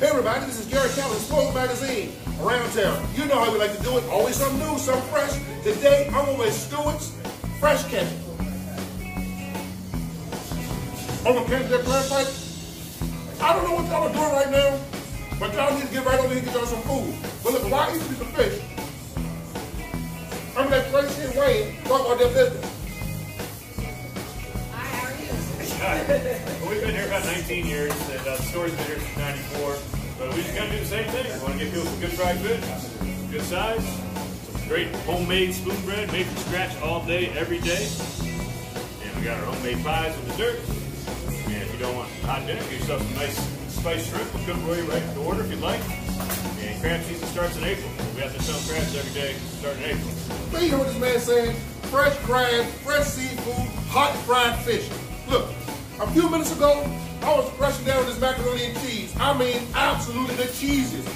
Hey everybody, this is Garry Callis' Explode Magazine. Around town, you know how we like to do it. Always something new, something fresh. Today, I'm over at Stuart's Fresh Catch. On the City Turnpike. I don't know what y'all are doing right now, but y'all need to get right over here and get y'all some food. But look, why eat a piece of fish? I'm Tracey and Wayne talk about their business. We've been here about 19 years, and uh, the store's been here since 94. But we just got to do the same thing. We want to get people some good fried fish, good size, some great homemade spoon bread made from scratch all day, every day. And we got our homemade pies and desserts. And if you don't want hot dinner, get yourself some nice spiced shrimp. We'll cook for you right to order if you'd like. And crab season starts in April. We have to sell crabs every day starting in April. Man, you hear what this man saying? Fresh crab, fresh seafood, hot fried fish. A few minutes ago, I was crushing down this macaroni and cheese. I mean, absolutely the cheesiest.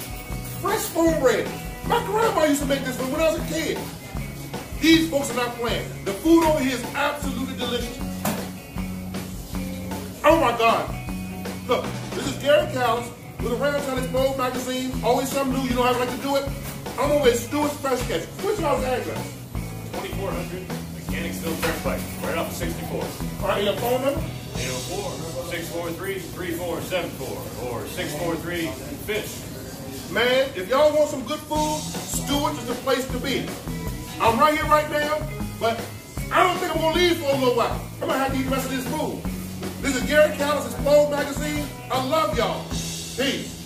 Fresh spoon bread. My grandma used to make this when I was a kid. These folks are not playing. The food over here is absolutely delicious. Oh my God. Look, this is Garry Callis with Around Town Explode magazine. Always something new. You know how I like to do it. I'm over at Stuart's Fresh Catch. What's y'all's address? 2400 Mechanicsville Turnpike, right off of 64. All right, your phone number? 804-643-3474 or 643-FISH. Man, if y'all want some good food, Stuart's is the place to be. I'm right here right now, but I don't think I'm gonna leave for a little while. I'm gonna have to eat the rest of this food. This is Garry Callis' Explode magazine. I love y'all. Peace.